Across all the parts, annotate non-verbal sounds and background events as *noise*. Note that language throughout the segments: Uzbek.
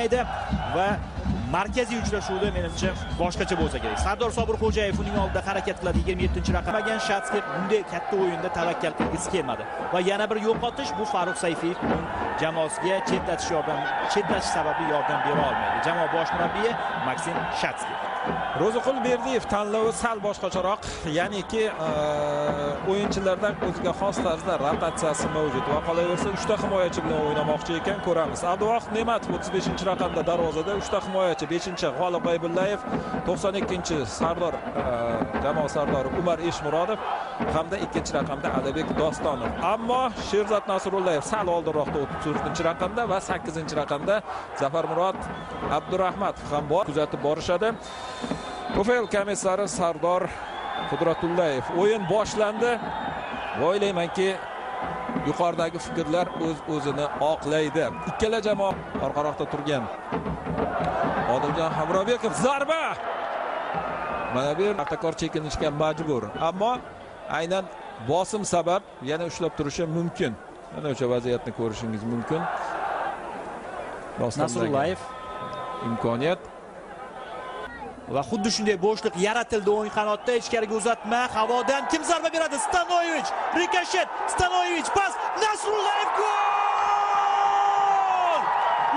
o'ynaydi va markaziy uchrashuvda menimcha boshqacha bo'lsa kerak. Sardor sobirxo'jayev uning oldida harakat qiladi 27 raqam magan shatskiy bunday katta o'yinda tavakkal qilgisi kelmadi va yana bir yo'qotish bu farruh sayfiyev jamoasiga chetlatish yordam chetlatish sababli yordam bera olmaydi. Jamoa bosh murabbiyi maksim shatskiy ro'ziqul berdiyev tanlovi sal boshqacharoq ya'niki e, o'yinchilardan o'ziga xos tarzda rotatsiyasi mavjud. Va qolaversa uchta himoyachi bilan o'ynamoqchi ekan ko'ramiz. Abduvohid ne'matov o'ttiz beshinchi raqamda darvozada uchta himoyachi beshinchi g'olib g'aybullayev to'qson ikkinchi sardor e, jamoa sardori umar eshmurodov. Hamda ikkinchi raqamda alibek dostonov. Ammo sherzod nasrullayev sal oldinroqda o'ttiz to'rtinchi raqamda va sakkizinchi raqamda zafar murod abdurahmatov ham bor kuzatib borishadi. Pfl komissari sardor qudratullayev. O'yin boshlandi. Va o'ylaymanki yuqoridagi fikrlar o'z öz o'zini oqlaydi. Ikkala jamoa orqaroqda turgan. Odiljon hamrobekov zarba! Mana bu yer chekinishga majbur. Ammo aynan bosim sabab yana ushlab turishi mumkin. Mana o'sha vaziyatni ko'rishingiz mumkin. Nasrullayev. imkoniyat. Va xuddi shunday bo'shliq yaratildi o'ng qanotda ichkariga uzatma havodan kim zarba beradi. Stanoyevich rikoshet stanoyevich pas nasrullayev gol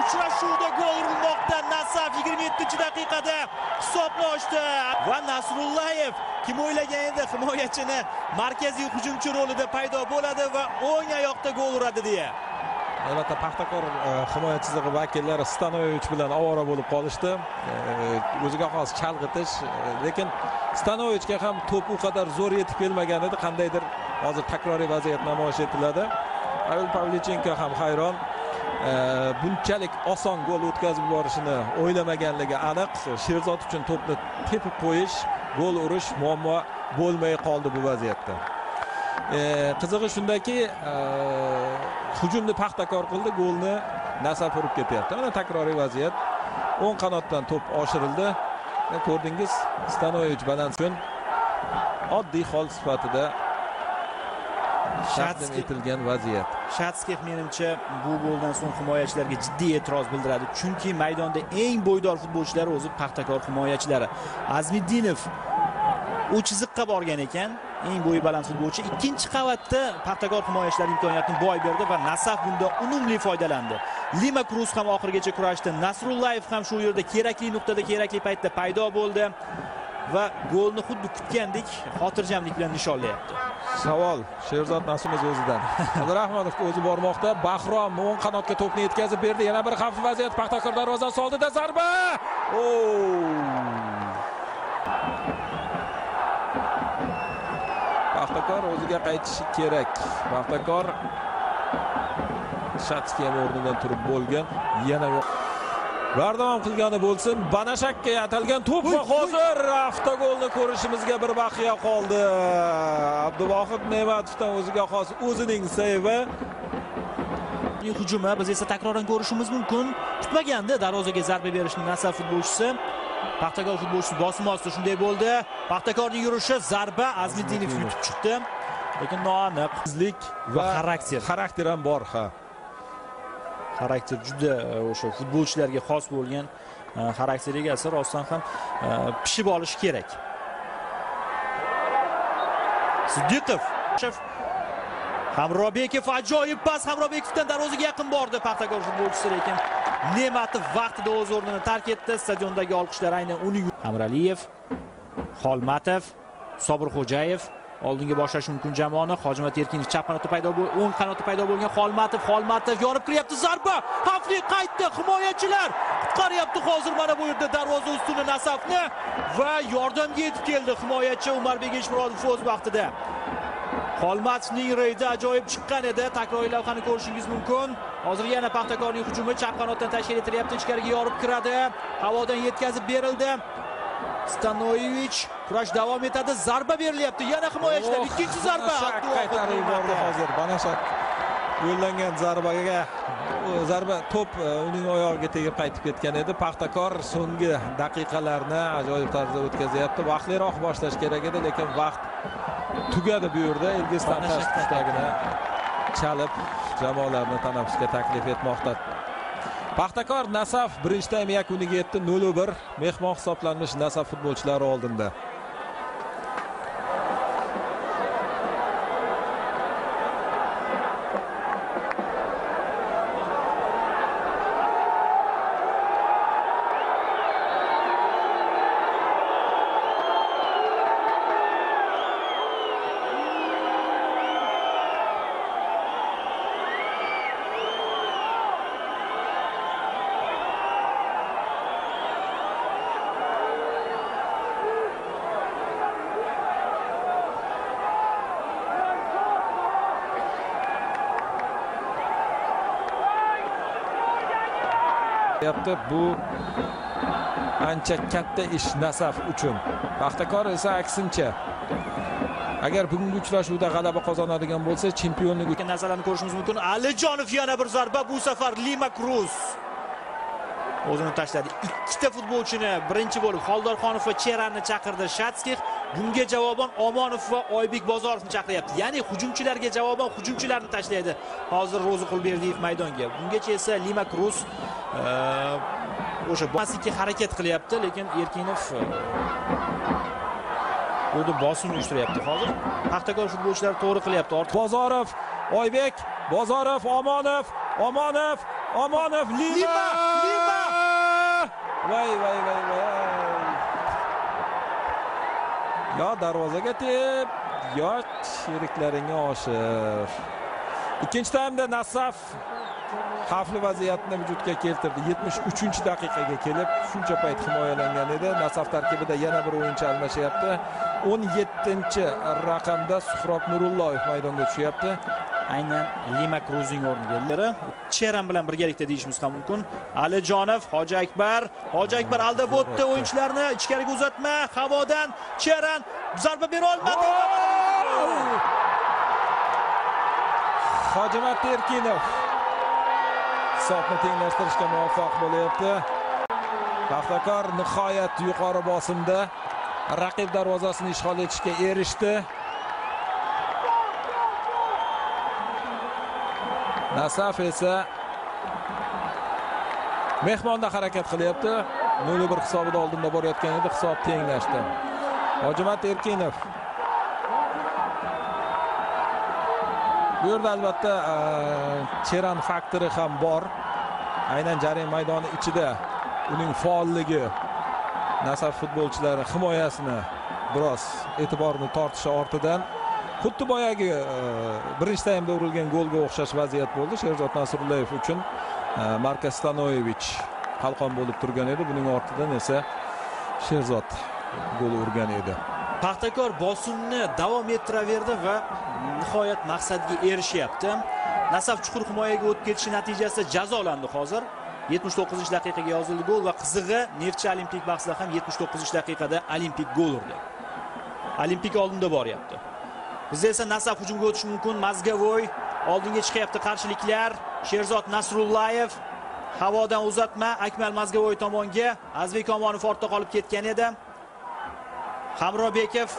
uchrashuvda gol urilmoqda. Nasaf 27 daqiqada hisobni ochdi. Va nasrullayev kim o'ylagan edi? Himoyachini markaziy hujumchi rolida paydo bo'ladi va o'ng oyoqda gol uradi deya. Albatta paxtakor e, himoya chizig'i vakillari stanovich bilan ovora bo'lib qolishdi. E, o'ziga xos chalg'itish e, lekin stanovichga ham to'p u qadar zo'r yetib kelmagan edi. Qandaydir hozir takroriy vaziyat namoyish etiladi. Pavel pavlichenko ham hayron. Bunchalik oson gol o'tkazib yuborishini o'ylamaganligi aniq. Sherzod uchun to'pni tepib qo'yish gol urish muammo bo'lmay qoldi bu vaziyatda. Qizig'i shundaki hujumni paxtakor qildi golni nasaf urib ketyapti. Mana takroriy vaziyat. O'ng qanotdan to'p oshirildi. Ko'rdingiz stanovich baland oddiy hol sifatida taqdim etilgan vaziyat. Shatskiy menimcha bu goldan so'ng himoyachilarga jiddiy e'tiroz bildiradi. Chunki maydonda eng bo'ydor futbolchilar o'zi paxtakor himoyachilari. Azmiddinov u chiziqqa borgan ekan. Eng bo'yi baland futbolchi. Ikkinchi qavatda paxtakor himoyachilari imkoniyatni boy berdi va nasaf bunda unumli foydalandi. Lima kruz ham oxirigacha kurashdi. Nasrullayev ham shu yerda kerakli nuqtada kerakli paytda paydo bo'ldi va golni xuddi kutgandek xotirjamlik bilan nishonlayapti. Savol sherzod nasimiz o'zidan. *laughs* Abdurahmonovga o'zi bormoqda. Bahrom o'ng qanotga to'pni yetkazib berdi. Yana bir xavfli vaziyat. Paxtakor darvozasi oldida zarba! Paxtakor o'ziga qaytishi kerak. Paxtakor shatskiy o'rnidan turib bo'lgan. Yana bardavom qilgani bo'lsin. Banashakka atalgan to'p va hozir avtogolni ko'rishimizga bir baqiya qoldi. Abduvohid ne'matovdan o'ziga xos o'zining seyvi hujumi biz esa takroran ko'rishimiz mumkin. Kutmagandi darvozaga zarba berishni nasaf futbolchisi. Paxtakor futbolchisi bosim ostida shunday bo'ldi. Paxtakorning yurishi zarba azmiddinov yutib chiqdi. Lekin noaniq va xarakter. xarakter ham bor ha xarakter juda e, o'sha futbolchilarga xos bo'lgan e, xarakter egasi rostdan ham e, pishib olishi kerak. Siddiqov hamrobekov ajoyib pas. Hamrobekovdan darvozaga yaqin bordi paxtakor futbolchisi lekin ne'matov vaqtida o'z o'rnini tark etdi. Stadiondagi olqishlar aynan uning hamraliyev xolmatov sobirxo'jayev oldinga boshlashi mumkin jamoani hojimat erkinov chap qanotda paydo o'ng qanotda paydo bo'lgan xolmatov xolmatov yorib kiryapti zarba! Xavfli qaytdi himoyachilar! Qutqaryapti hozir mana bu yerda darvoza ustuni nasafni va yordamga yetib keldi himoyachi umarbek eshmurodov o'z vaqtida. Xolmatovning reydi ajoyib chiqqan edi. Takroriy lavhani ko'rishingiz mumkin. Hozir yana paxtakorning hujumi chap qanotdan tashkil etilyapti ichkariga yorib kiradi. Havodan yetkazib berildi. Stanoyevich kurash davom etadi. Zarba berilyapti. Yana himoyachilar. Ikkinchi zarba. Qaytarib yubordi hozir. Banashak yo'llangan zarbaga. Zarba to'p uning oyog'iga tegib qaytib ketgan edi. Paxtakor so'nggi daqiqalarni ajoyib tarzda o'tkazyapti. Vaqtliroq boshlash kerak edi lekin vaqt tugadi bu yerda ilgiz tanlash chalib jamoalarni tanaffusga taklif etmoqda paxtakor nasaf birinchi taym yakuniga yetdi. 0-1 mehmon hisoblanmish nasaf futbolchilari oldinda. Yapti bu ancha katta ish nasaf uchun. Paxtakor esa aksincha agar bugungi uchrashuvda g'alaba qozonadigan bo'lsa chempionlik uchun narsalarni ko'rishimiz mumkin. Alijonov yana bir zarba. Bu safar lima kruz o'zini tashladi. Ikkita futbolchini birinchi bo'lib xoldorxonov va cheranni chaqirdi. Shatskix bunga javoban omonov va oybek bozorovni chaqiryapti ya'ni hujumchilarga javoban hujumchilarni tashlaydi hozir ro'zi qulberdiyev maydonga. Bungacha esa lima kruz o'sha bosikka harakat qilyapti lekin erkinov o'zi bosim uyushtiryapti. Hozir paxtakor futbolchilari to'g'ri qilyapti. Ortiq bozorov oybek bozorov omonov omonov omonov lima Lima! voy voy voy voy yo darvozaga tep yo sheriklaringga oshir ikkinchi taymda nasaf xavfli vaziyatni vujudga keltirdi. 73 daqiqaga kelib shuncha payt himoyalangan edi. Nasaf tarkibida yana bir o'yinchi almashyapti 17 raqamda suhrob nurulloyev maydonga tushyapti. Aynan lima kruzning o'rniga cheran bilan birgalikda deyishimiz ham mumkin. Alijonov hoji akbar. Hoji akbar aldab o'tdi o'yinchilarni. Ichkariga uzatma havodan cheran zarba bera olmadi. Hojimat erkinov hisobni tenglashtirishga muvaffaq bo'lyapti. Paxtakor nihoyat yuqori bosimda raqib darvozasini ishg'ol etishga erishdi. Nasaf esa mehmonda harakat qilyapti. 0-1 hisobida oldinda borayotgan edi. Hisob tenglashdi. Hojimat erkinov. Bu yerda albatta e, cheran faktori ham bor. Aynan jarima maydoni ichida uning faolligi nasaf futbolchilari himoyasini biroz e'tiborni tortishi ortidan xuddi boyagi e, birinchi taymda urilgan golga o'xshash vaziyat bo'ldi. Sherzod nasrullayev uchun e, marka stanoyevich qalqon bo'lib turgan edi. Buning ortidan esa sherzod gol urgan edi. Paxtakor bosimni davom ettiraverdi va nihoyat maqsadga erishyapti. Nasaf chuqur himoyaga o'tib ketishi natijasida jazolandi hozir. 79 daqiqaga yozildi gol va qizig'i neftchi olimpik bahsida ham 79 daqiqada olimpik gol urdi. Olimpik oldinda boryapti. Bizda esa nasaf hujumga o'tishi mumkin. Mazgavoy oldinga chiqyapti qarshiliklar. Sherzod nasrullayev. Havodan uzatma. Akmal mazgavoy tomonga. Azbek omonov ortda qolib ketgan edi. Hamrobekov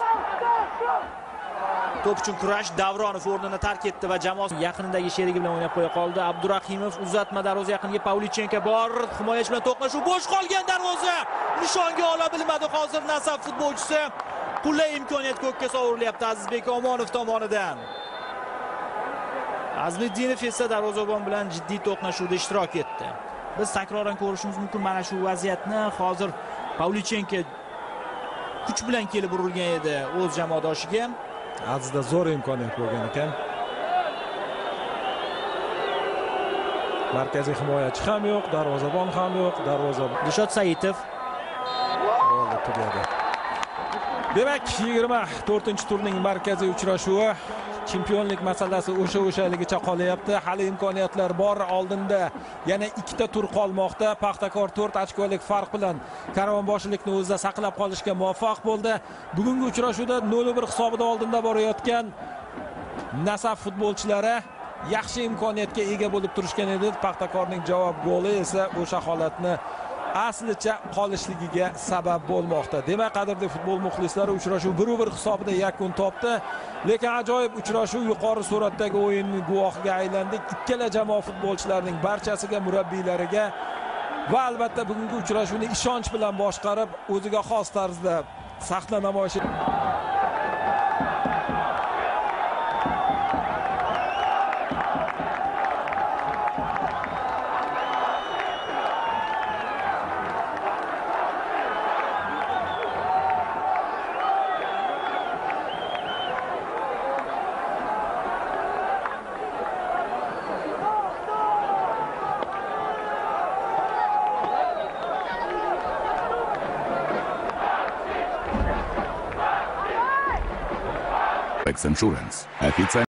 to'p uchun kurash. Davronov o'rnini tark etdi va jamoasi yaqinidagi sherigi bilan o'ynab qo'ya qoldi. Abdurahimov uzatma darvoza yaqiniga pavlichenko bor. Himoyachi bilan to'qnashuv. Bo'sh qolgan darvoza. Nishonga ola bilmadi hozir nasaf futbolchisi. Qulay imkoniyat ko'kka sovurilyapti azizbek omonov tomonidan. Azmiddinov esa darvozabon bilan jiddiy to'qnashuvda ishtirok etdi. Biz takroran ko'rishimiz mumkin mana shu vaziyatni. Hozir pavlichenko kuch bilan kelib urilgan edi o'z jamoadoshiga. Azizda zo'r imkoniyat bo'lgan ekan. Markaziy himoyachi ham yo'q darvozabon ham yo'q darvozabon dilshod saitov. Tugadi demak 24 turning markaziy uchrashuvi chempionlik masalasi o'sha o'shaligicha qolyapti. Hali imkoniyatlar bor oldinda yana ikkita tur qolmoqda. Paxtakor 4 ochkolik farq bilan karvonboshilikni o'zida saqlab qolishga muvaffaq bo'ldi. Bugungi uchrashuvda 0-1 hisobida oldinda borayotgan nasaf futbolchilari yaxshi imkoniyatga ega bo'lib turishgan edi. Paxtakorning javob goli esa o'sha holatni aslicha qolishligiga sabab bo'lmoqda. Demak qadrli futbol muxlislari uchrashuv biru bir hisobida yakun topdi. Lekin ajoyib uchrashuv yuqori sur'atdagi o'yinni guvohiga aylandik. Ikkala jamoa futbolchilarining barchasiga murabbiylariga va albatta bugungi uchrashuvni ishonch bilan boshqarib o'ziga xos tarzda sahna namoyish Insurance. Официально